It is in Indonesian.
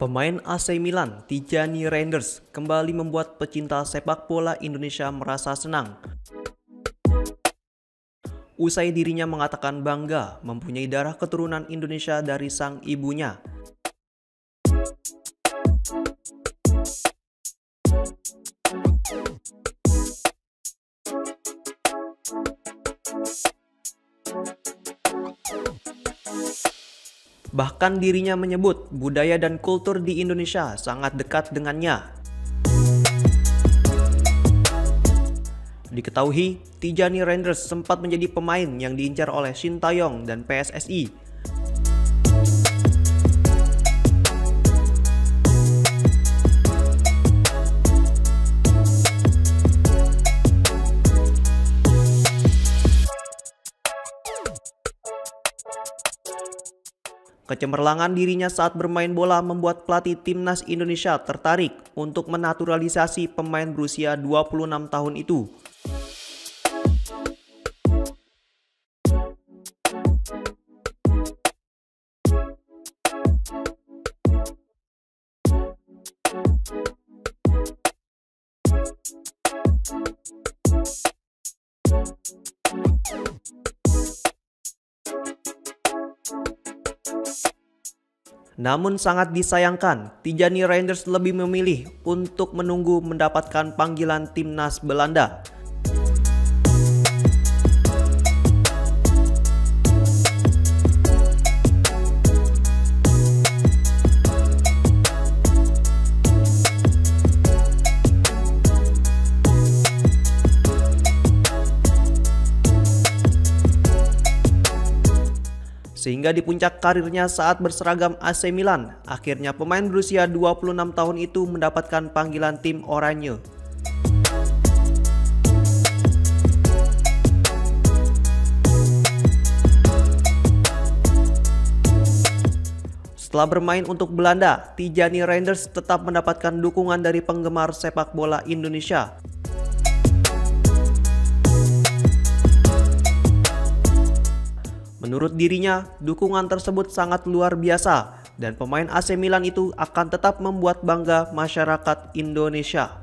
Pemain AC Milan, Tijani Reinders, kembali membuat pecinta sepak bola Indonesia merasa senang. Usai dirinya mengatakan bangga mempunyai darah keturunan Indonesia dari sang ibunya. Bahkan dirinya menyebut budaya dan kultur di Indonesia sangat dekat dengannya. Diketahui, Tijani Renders sempat menjadi pemain yang diincar oleh Shin Taeyong dan PSSI Kecemerlangan dirinya saat bermain bola membuat pelatih timnas Indonesia tertarik untuk menaturalisasi pemain berusia 26 tahun itu. Namun sangat disayangkan, Tijani Reinders lebih memilih untuk menunggu mendapatkan panggilan timnas Belanda Sehingga di puncak karirnya saat berseragam AC Milan, akhirnya pemain berusia 26 tahun itu mendapatkan panggilan tim Oranye. Setelah bermain untuk Belanda, Tijani Reinders tetap mendapatkan dukungan dari penggemar sepak bola Indonesia Menurut dirinya, dukungan tersebut sangat luar biasa dan pemain AC Milan itu akan tetap membuat bangga masyarakat Indonesia.